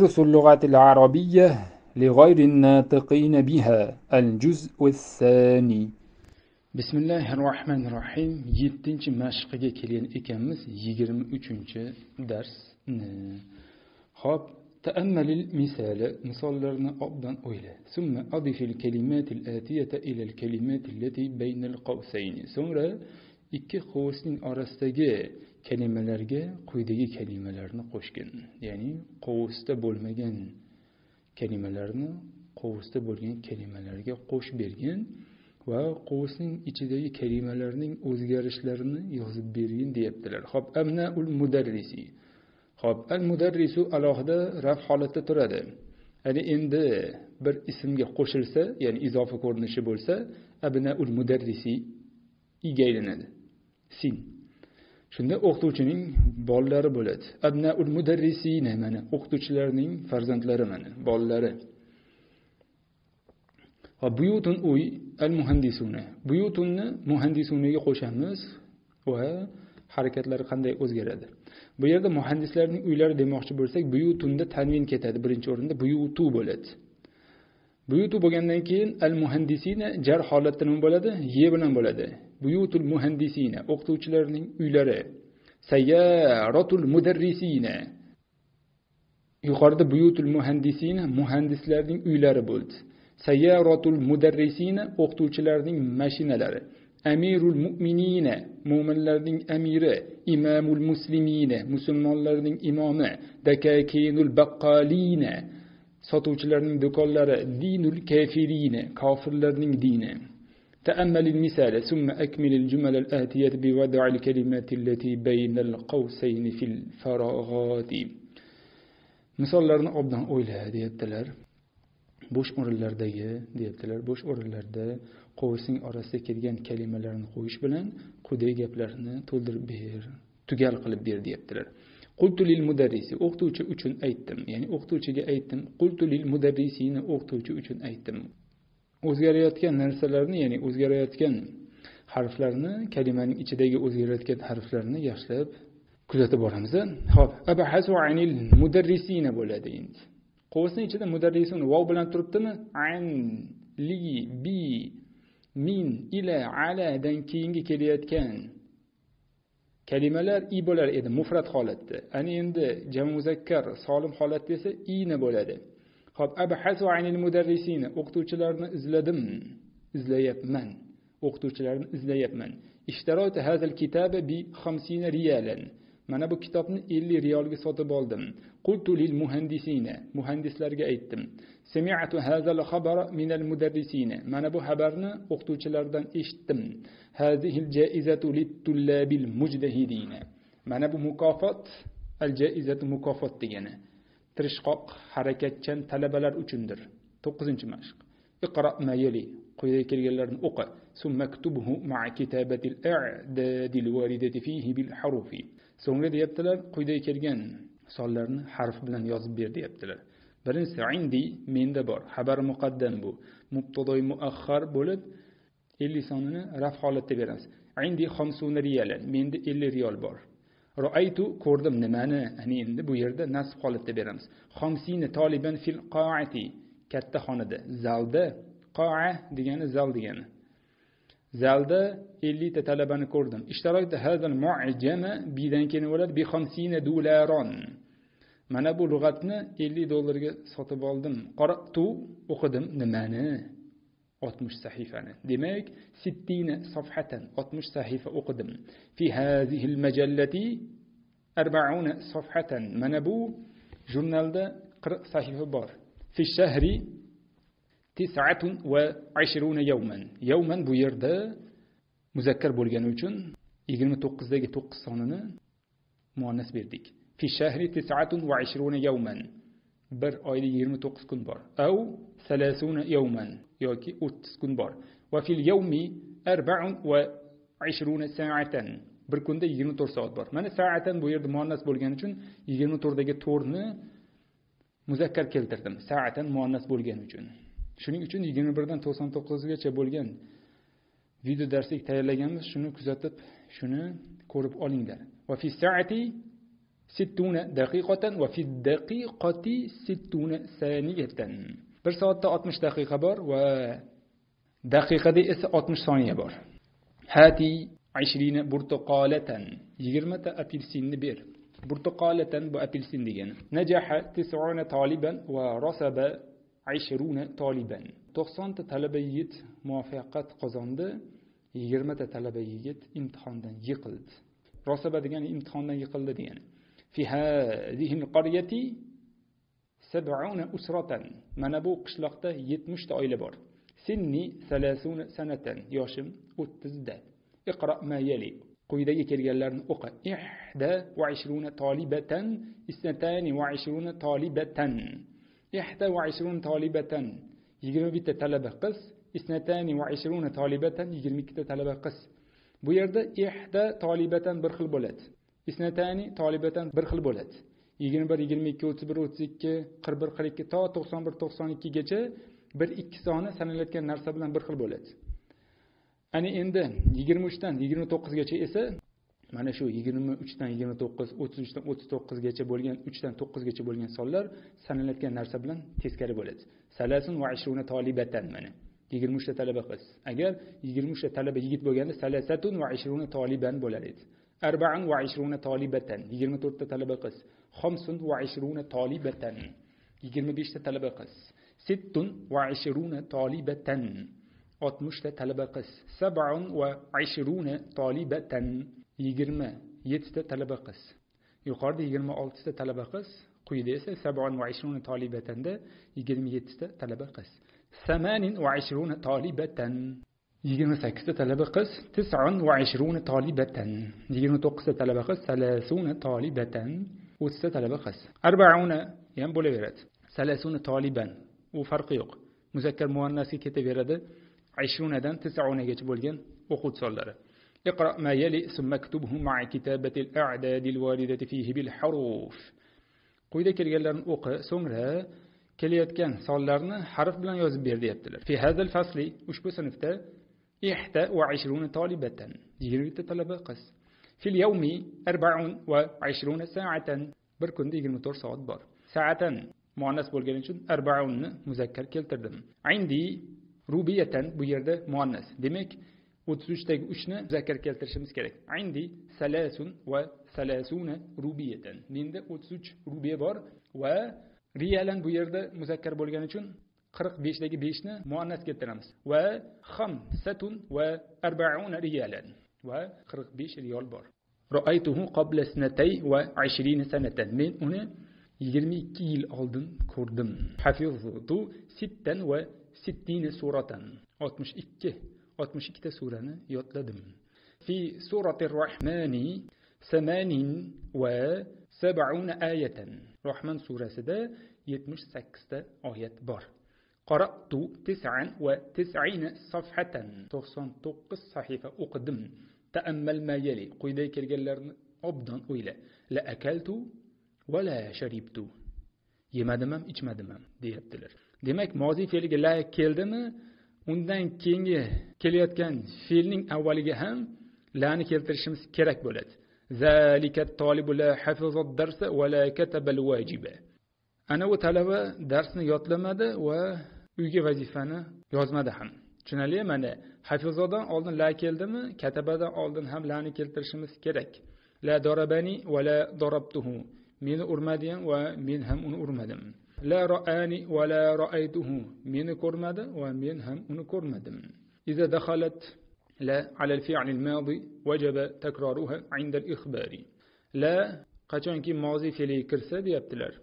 دروس اللغة العربية لغير الناطقين بها الجزء الثاني. بسم الله الرحمن الرحيم. yettinchi mashqiga kelgan ekanmiz yigirma uchinchi darsni ho'p تأمل المثال. مثالlarni obdan o'yla ثم أضف الكلمات الآتية إلى الكلمات التي بين القوسين. so'ngra ikki qovusning orasidagi kalimalarga quyidagi kalimalarni qo'shgin. Ya'ni qovusda bo'lmagan kalimalarni qovusda bo'lgan kalimalarga qo'shib bergin va qovusning ichidagi kalimalarning o'zgarishlarini yozib bergin deyaptilar. Ho'p amnaul mudarrisi. Ho'p al mudarrisu alohida raf holatda turadi. Ya'ni endi bir ismga qo'shilsa ya'ni izofa ko'rinishi bo'lsa abnaul mudarrisi iga aylanadi sin. Shunda o'qituvchining bolalari bo'ladi. Abnaul mudarrisina mana o'qituvchilarning farzandlari mana bolalari. Va buyutun uy al muhandisuna buyutunni muhandisunaga qo'shamiz va harakatlari qanday o'zgaradi? Bu yerda muhandislarning uylari demoqchi bo'lsak buyutunda tanvin ketadi birinchi o'rinda buyutu bo'ladi. Buyutu bo'lgandan keyin al muhandisina jar holatda nima bo'ladi? Ye bilan bo'ladi. Buyutul muhandisina o'qituvchilarning uylari sayyaratul mudarrisina. Yuqorida buyutul muhandisina muhandislarning uylari bo'ldi. Sayyaratul mudarrisina o'qituvchilarning mashinalari. Amirul mu'minina mo'minlarning amiri. Imamul muslimina musulmonlarning imomi. Dakakinul baqqalina sotuvchilarning do'konlari. Dinul kafirina kofirlarning dini. تأمل المثال ثم أكمل الجمل الآتية بوضع الكلمات التي بين القوسين في الفراغات misollarni obdan o'yla deyaptilar bo'sh o'rinlardagi deyaptilar bo'sh o'rinlarda qovusning orasiga kirgan kalimalarni qo'yish bilan quyidagi gaplarni to'ldirib ber tugal qilib ber deyaptilar qultu lil mudarrisi o'qituvchi uchun aytdim ya'ni o'qituvchiga aytdim qultu lil mudarrisina o'qituvchi uchun aytdim O'zgarayotgan narsalarni ya'ni o'zgarayotgan harflarni kalimaning ichidagi o'zgarayotgan harflarni yaxshilab kuzatib boramiz ho'p abahasu anil mudarrisina bo'ladi endi. Qovusni ichida mudarrisun vov bilan turibdimi? An li bi min ila aladan keyingi kelayotgan kalimalar i bo'lar edi mufrat holatda. Ana endi jam muzakkar solim holatda esa ina bo'ladi. Hop abhasu anil mudarrisina. O'qituvchilarni izladim. Izlayapman. O'qituvchilarni izlayapman. Ishtaraytu hazal kitaba bi 50 riyalan. Mana bu kitobni 50 riyolga sotib oldim. Qultu lil muhandisina. Muhandislarga aytdim. Sami'atu hazal khabara min al mudarrisina. Mana bu xabarni o'qituvchilardan eshitdim. Hazihil jaizatu lit tullabil mujdahidina. Mana bu mukofot al jaizatu mukofot degani. Tirishqoq harakatchan talabalar uchundir. To'qqizinchi mashq. Iqro mayali quyida kelganlarni o'qi. Summa ktubhu ma'a kitabatil i'dadil waridati fihi bil harufi so'ngra deyaptilar quyida kelgan sonlarni harf bilan yozib ber deyaptilar. Birinchisi indi menda bor. Xabar muqaddam bu. Mubtadoi muaxhar bo'lib ellik sonini raf holatda beramiz indi xomsuna riyalan. Menda ellik riyol bor. Roaytu ko'rdim nimani? Ani endi bu yerda nasb holatda beramiz. Xomsini toliban fil qoati katta xonada zalda qoa degani zal degani. Zalda ellikta talabani ko'rdim. Muajjama bidan keyin bo'ladi. Bi xomsina dularon. Mana bu lug'atni ellik dollarga sotib oldim. Qaratu o'qidim nimani? Oltmish sahifani demak sittina safhatan oltmish sahifa o'qidim fi hazihil majallati arbauna safhatan mana bu jurnalda qirq sahifa bor fi shahri tisatun va ashruna yawman yawman bu yerda muzakkar bo'lgani uchun yigirma to'qqizdagi to'qqiz sonini muannas berdik fi shahri tisatun va ashruna yawman bir oyda yigirma to'qqiz kun bor. Av salasuna yawman yoki o'ttiz kun bor. Va fil yawmi arbaun va ishruna saatan. Bir kunda yigirma to'rt soat bor. Mana saatan bu yerda muannas bo'lgani uchun yigirma to'rtdagi to'rtni muzakkar keltirdim. Saatan muannas bo'lgani uchun. Shuning uchun yigirma birdan to'qson to'qqizgacha bo'lgan video darslik tayyorlaganmiz. Shuni kuzatib shuni ko'rib olinglar. Va fi saati ستون دقيقة وفي الدقيقة ستون ثانية. بر ساعة أتمش دقيقة بار و دقيقة دي إس أتمش ثانية بار. هاتي عشرين برتقالة يجرمة أبلسين بير برتقالة بأبلسين ديجن نجح تسعون طالبا ورسب عشرون طالبا. تخصان تتلبيت موافقة قزاند يجرمة تتلبيت امتحان دن يقلد رسب ديجن امتحان دن يقلد ديجن في هذه القرية سبعون أسرة. ما نبو قشلقت يتمشت عيلة بار سني ثلاثون سنة. ياشم أتزد اقرأ ما يلي. قيدة يكرجلرن أقا. إحدى وعشرون طالبة. اثنتان وعشرون طالبة. إحدى وعشرون طالبة. يجرم بيت طلبة قص اثنتان وعشرون طالبة. يجرم كتة طلبة قص بو إحدى طالبة برخل بولت isnatani tolibatan bir xil bo'ladi. Yigirma bir yigirma ikki o'ttiz bir o'ttiz ikki qirq bir qirq ikki to to'qson bir to'qson ikkigacha bir ikki soni sanalayotgan narsa bilan bir xil bo'ladi. Ana endi yigirma uchdan yigirma to'qqizgacha esa mana shu yigirma uchdan yigirma to'qqiz o'ttiz uchdan o'ttiz to'qqizgacha bo'lgan uchdan to'qqizgacha bo'lgan sonlar sanalayotgan narsa bilan teskari bo'ladi. Salasun va ishruna tolibatan mana. Yigirma uchta talaba qiz. Agar yigirma uchta talaba yigit bo'lganda salasatun va ishruna toliban bo'lar edi. Arbaun va ishruna tolibatan yigirma to'rtta talaba qiz. Xomsun va ishruna tolibatan yigirma beshta talaba qiz. Sittun va ishruna tolibatan oltmishta talaba qiz. Sabun va ishruna tolibatan yigirma yettita talaba qiz. Yuqorida yigirma oltita talaba qiz. Quyida esa sabun va ishruna tolibatanda yigirma yettita talaba qiz. Samanin va ishruna tolibatan yigirma sakkizta talaba qiz tisun va ishruna tolibatan yigirma to'qqizta talaba qiz salasuna tolibatan o'ttizta talaba qiz arbauna ham bo'laveradi salasuna toliban u farqi yo'q muzakkar muannasga ketaveradi ishrunadan tisunagacha bo'lgan o'quv sonlari اقرأ ما يلي ثم اكتبه مع كتابة الأعداد الواردة فيه بالحروف quyida kelganlarni o'qi so'ngra kelayotgan sonlarni harf bilan yozib ber deyaptilar fi hadal fasli ushbu sinfda إحدى وعشرون طالبة. يجري طلبة قس في اليوم أربع وعشرون ساعة. بركن ديجي المطور صوت بار. ساعة. مؤنس بولجان شون أربعون مذكر كيلتردم. عندي روبية بيرد مؤنس ديمك وتسوش تيج أشنا مذكر كيلترشمس كرك عندي ثلاث وثلاثون روبية. ديند وتسوش روبية بار. و ريالا بيرد مذكر بولجان qirq beshdagi beshni muannas keltiramiz. Va xamsatun va arbauna riyalan. Va qirq besh riyol bor. Roaytuhu qabla snatay va ashrina sanatan. Men uni yigirma ikki yil oldin ko'rdim. Hafiztu sittan va sittina suratan. Oltmish ikki oltmish ikkita surani yodladim. Fi surati rohmani samanin va sabauna ayatan. Rohman surasida yetmish sakkizta oyat bor. قرأت تسعا وتسعين صفحة توقسون توقس صحيفة أقدم تأمل ما يلي قيدي كالجلرن أبدا ويلا لا أكلت ولا شربت yemadimam ichmadimam deyaptilar demak moziy fe'liga la keldimi undan keyingi kelayotgan fe'lning avvaliga ham lani keltirishimiz kerak bo'ladi ana u talaba darsni yodlamadi va uyga vazifani yozmadi ham tushunarlimi mana hafizodan oldin la keldimi katabadan oldin ham lani keltirishimiz kerak la dorabani va la dorabtuhu meni urmadi ham va men ham uni urmadim la roani va la roaytuhu meni ko'rmadi va men ham uni ko'rmadim إذا دخلت لا على الفعل الماضي وجب تكرارها عند الإخبار لا qachonki moziy fe'liga kirsa deyaptilar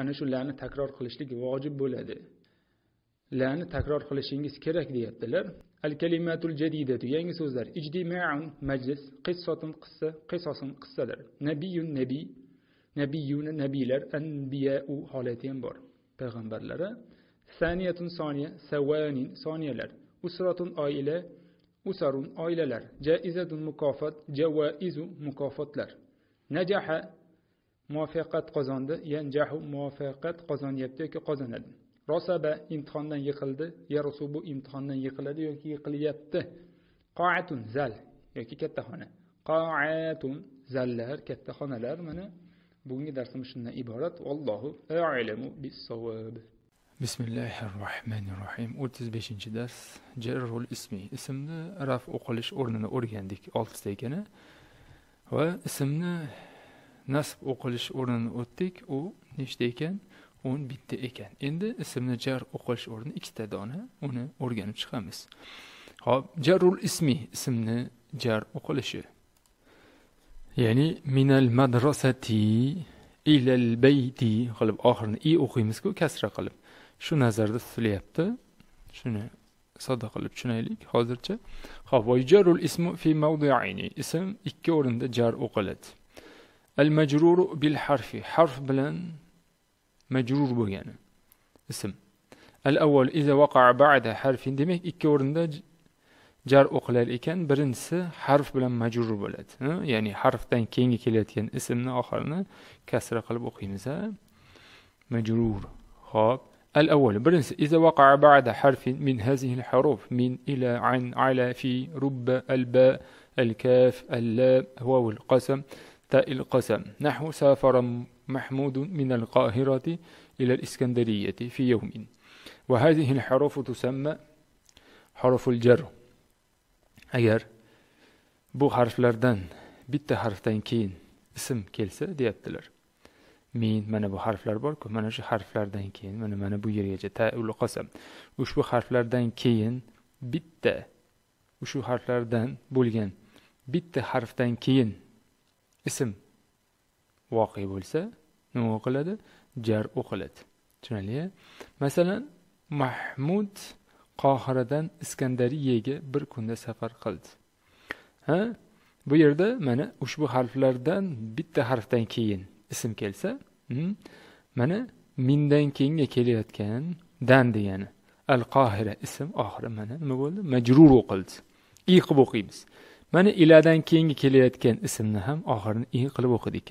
ana shu lani takror qilishlik vojib bo'ladi Larni takror qilishingiz kerak deyaptilar. Al kalimatul jadidatu yangi so'zlar. Ijdimaun majlis qissotun qissa qisosun qissalar. Nabiyun nabiy nabiyuna nabiylar anbiyau holati ham bor payg'ambarlari. Saniyatun soniya savanin soniyalar. Usratun oila usarun oilalar. Jaizatun mukofot javaizu mukofotlar. Najaha muvaffaqiyat qozondi yanjahu muvaffaqiyat qozonyapti yoki qozonadi. Rosaba imtihondan yiqildi. Yarusubu imtihondan yiqiladi yoki yiqilyapti? Qoatun zal yoki katta xona. Qoatun zallar katta xonalar mana bugungi darsimiz shundan iborat. Allohu a'lamu bissavob bismillahi rohmanir rohim o'ttiz beshinchi dars. Jarrul ismi. Ismni raf o'qilish o'rnini o'rgandik. Oltita ekani. Va ismni nasb o'qilish o'rnini o'tdik. U nechta ekan? O'n bitta ekan. Endi ismni jar o'qilish o'rni ikkita dona uni o'rganib chiqamiz. Hop jarrul ismi ismni jar o'qilishi. Ya'ni minal madrasati ilal bayti. Qilib oxirini i o'qiymizku kasra qilib. Shu nazarda tutilyapti. Shuni sodda qilib tushunaylik hozircha. Ho'p jarul ismu fi mavdi'ayni. Ism ikki o'rinda jar o'qiladi. Al majruru bil harfi. Harf bilan مجرور بو يعني اسم. الأول إذا وقع بعد حرف دمك إكي ورنده جار أقلال إكان برنس حرف بلا مجرور بولد يعني حرف تان كينج كليتين اسمنا آخرنا كسر قلب أقيمزا مجرور. خاب الأول برنس إذا وقع بعد حرف من هذه الحروف من إلى عن على في رب الباء الكاف اللام هو القسم تاء القسم. نحو سافر محمود من القاهرة إلى الإسكندرية في يوم وهذه الحروف تسمى حرف الجر agar bu harflardan bitta harfdan keyin ism kelsa deyaptilar min mana bu harflar borku mana shu harflardan keyin mana mana bu yergacha taul qasam ushbu harflardan keyin bitta shu harflardan bo'lgan bitta harfdan keyin ism voqe bo'lsa nima o'qiladi jar o'qiladi. Tushunarli masalan mahmud qohiradan iskandariyaga bir kunda safar qildi. Ha? Bu yerda mana ushbu harflardan bitta harfdan keyin ism kelsa hmm, mana mindan keyinga kelayotgan dan degani al qohira ism oxiri mana nima bo'ldi? Majrur o'qildi. I qilib o'qiymiz. mana iladan keyingi kelayotgan ismni ham oxirini i qilib o'qidik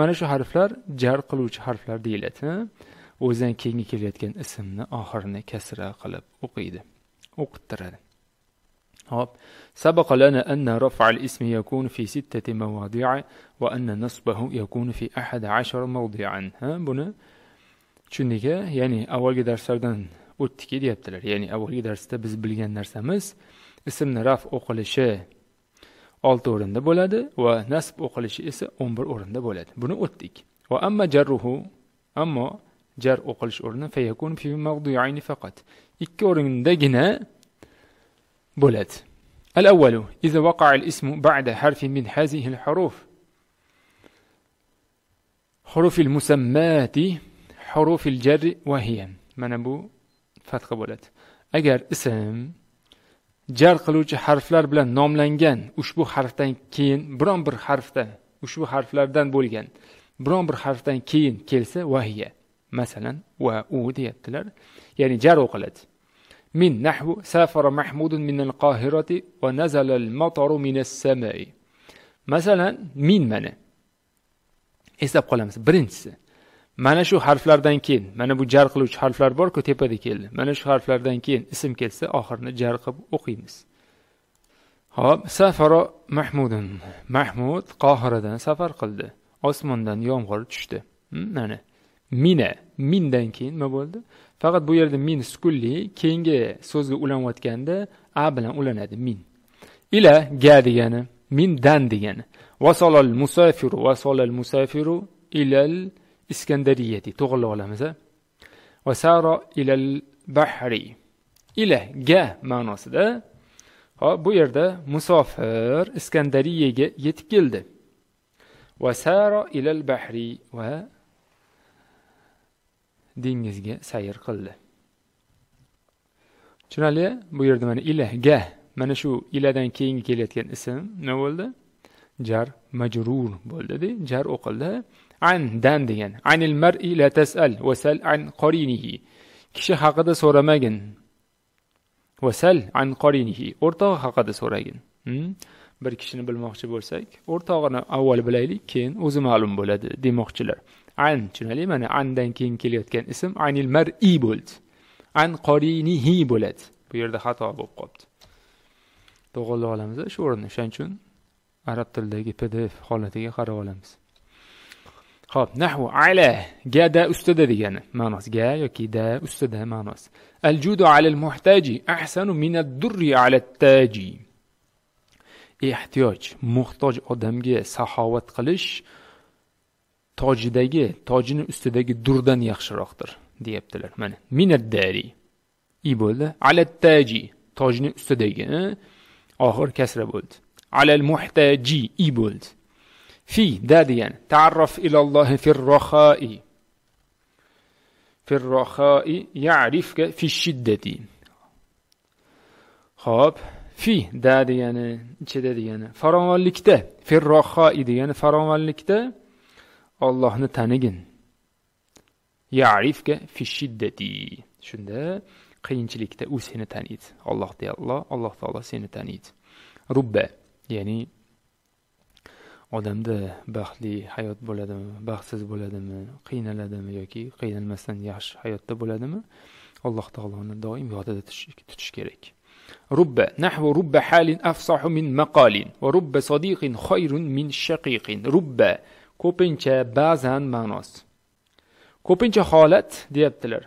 mana shu harflar jar qiluvchi harflar deyiladi o'zidan keyingi kelayotgan ismni oxirini kasra qilib o'qiydi o'qittiradi hop سبق لنا أن رفع الاسم يكون في ستة مواضع وأن نصبه يكون في أحد عشر موضعا ها buni tushundik ya'ni avvalgi darslardan o'tdik deyaptilar ya'ni avvalgi darsda biz bilgan narsamiz ismni raf o'qilishi olti o'rinda bo'ladi va nasb o'qilishi esa o'n bir o'rinda bo'ladi buni o'tdik va amma jarruhu ammo jar o'qilish o'rni fayakun fi mavdu'ayni faqat ikki o'rindagina bo'ladi الأول إذا وقع الاسم بعد حرف من هذه الحروف حروف المسمات حروف الجر وهي mana bu fathqa bo'ladi agar ism jar qiluvchi harflar bilan nomlangan ushbu harfdan keyin biron bir harfda ushbu harflardan bo'lgan biron bir harfdan keyin kelsa vahiya. Masalan va u deyaptilar. Ya'ni jar o'qiladi. Min nahvu safara mahmudun min al qohirati va nazala al mataru min as samai. Masalan min mana. Eslab qolamiz. Birinchisi mana shu harflardan keyin mana bu jar qiluvchi harflar borku tepada keldi. Mana shu harflardan keyin ism kelsa oxirini jar qilib o'qiymiz. Ho'p safaro mahmudun. Mahmud qohiradan safar qildi. Osmondan yomg'ir tushdi. Hmm, mana. Mina. Mindan keyin nima bo'ldi? Faqat bu yerda min sukunli keyingi so'zga ulanayotganda a bilan ulanadi min. Ila ga degani mindan degani. Vasolal musafiru vasolal musafiru ilal iskandariyati to'g'irlab olamiz vasara ilal bahri. Ila ga ma'nosida hop bu yerda musofir iskandariyaga yetib keldi. Vasara ilal bahri va dengizga sayr qildi. Tushunarli bu yerda mana ilahga mana shu iladan keyingi kelayotgan ism nima bo'ldi? Jar majrur bo'ldida jar o'qildi. An dan degan. Anil mar'i la tasal vasal an qorinihi kishi haqida so'ramagin. Vasal an qorinihi o'rtog'i haqida so'ragin. Hmm? bir kishini bilmoqchi bo'lsak o'rtog'ini avval bilaylik keyin o'zi ma'lum bo'ladi demoqchilar. An tushunarli mana andan keyin kelayotgan ism anil mar'i bo'ldi. An qorinihi bo'ladi. Bu yerda xato bo'lib qolibdi. To'g'irlab olamiz shu o'rinda o'shaning uchun arab tilidagi pdf holatiga qarab olamiz. Ho'p nahvu ala gada ustida degani ma'nosi. Ga yoki da ustida ma'nosi. Al judu ala al muhtaji ahsanu min ad durri ala taji ehtiyoj muhtoj odamga saxovat qilish tojidagi tojini ustidagi durdan yaxshiroqdir deyaptilar. Mana minad dari i bo'ldi. Ala taji tojini ustidagi eh, oxir kasra bo'ldi. Alal muhtaji i bo'ldi. Fi da degani taarraf ilallohi fir rohai fir rohai ya'rifka fi shiddati Xo'p, fi da degani ichida degani farovonlikda fir rohai degani farovonlikda Allohni tanigin ya'rifka fi shiddati shunda qiyinchilikda u seni taniydi alloh deyalloh alloh taolo seni taniydi rubba ya'ni odamda baxtli hayot bo'ladimi baxtsiz bo'ladimi qiynaladimi yoki qiynalmasdan yaxshi hayotda bo'ladimi alloh taoloni doim yodida tutish kerak. Rubba nahvu rubba halin afsahu min maqalin va rubba sodiqin xoyrun min shaqiqin. Rubba ko'pincha ba'zan ma'nosi ko'pincha holat deyaptilar.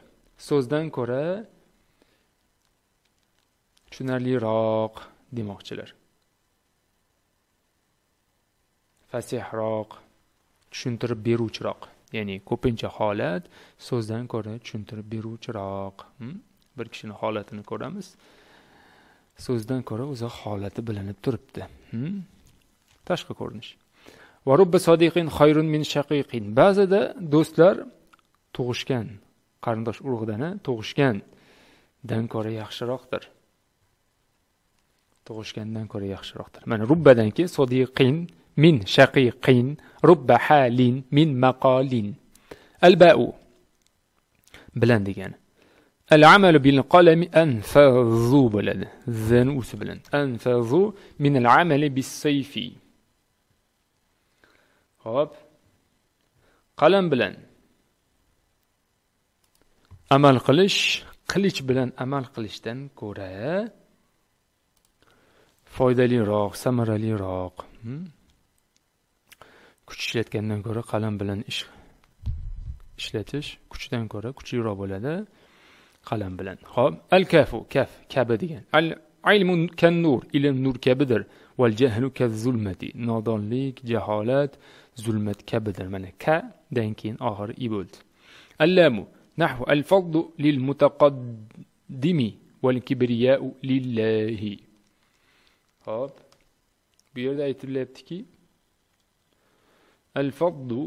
So'zdan ko'ra tushunarliroq demoqchilar. Fasihroq tushuntirib beruvchiroq. Ya'ni ko'pincha holat so'zdan ko'ra tushuntirib beruvchiroq. Hmm? bir kishini holatini ko'ramiz. So'zdan ko'ra o'zi holati bilinib turibdi. Hmm? tashqi ko'rinish. Min shaqiqin. Ba'zida do'stlar tug'ishgan qarindosh urug'dan tug'ishgandan ko'ra yaxshiroqdir. Tug'ishgandan ko'ra yaxshiroqdir. Mana rubbadan keyin sodiqin min shaqiqin rubba halin min maqolin al ba'u bilan degani al amalu bil qalami anfazu bo'ladi zani usi bilan anfazu min al amali bis sayfi hop qalam bilan amal qilish qilich bilan amal qilishdan ko'ra foydaliroq samaraliroq hmm? Kuch ishlatgandan ko'ra qalam bilan ish ishlatish kuchdan ko'ra kuchliroq bo'ladi. Qalam bilan. Ho'p al kafu kaf kabi degan. Al ilmu kan nur ilm nur kabidir. Val jahlu kaz zulmati nodonlik jaholat zulmat kabidir. Mana ka dan keyin oxiri i bo'ldi. Allamu nahvu al fadlu lil mutaqaddimi val kibriyau lillahi. Hop bu yerda aytilyaptiki al faddu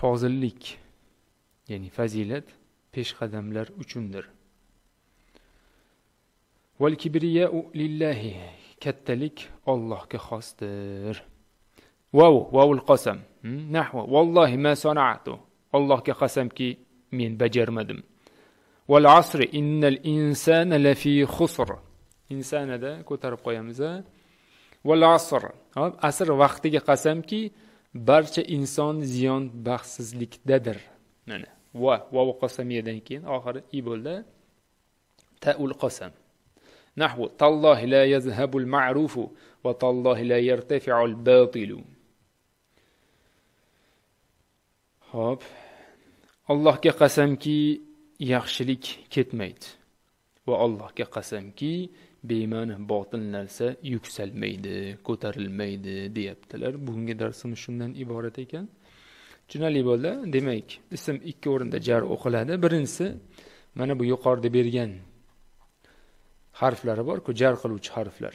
fozillik ya'ni fazilat peshqadamlar uchundir. Val kibriyau lillahi kattalik Allohga xosdir. Vav vavul qasam. Hmm, Nahva vallohi ma sanaatu Allohga qasamki men bajarmadim. Val asri innal insana lafi khusr. Insanada ko'tarib qo'yamiz val asr asr vaqtiga qasamki barcha inson ziyon baxtsizlikdadir mana va vav qasamiyadan keyin oxiri i bo'ldi taul qasam نحو تالله لا يذهب المعروف وتالله لا يرتفع الباطل hop allohga qasamki yaxshilik ketmaydi va allohga qasamki bema'ni botil narsa yuksalmaydi ko'tarilmaydi deyaptilar. Bugungi darsimiz shundan iborat ekan. Tushunarli bo'ldi. Demak ism ikki o'rinda jar o'qiladi. Birinchisi mana bu yuqorida bergan harflari borku jar qiluvchi harflar.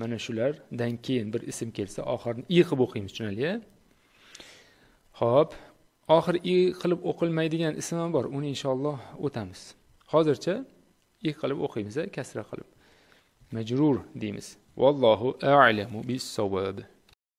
Mana shulardan keyin bir ism kelsa oxirini i qilib o'qiymiz tushunarli e? ho'p. Oxir i qilib o'qilmaydigan ism ham bor. Uni inshaalloh o'tamiz. Hozircha i qilib o'qiymiz e, kasra qilib. مجرور ديمس. والله أعلم بالصواب.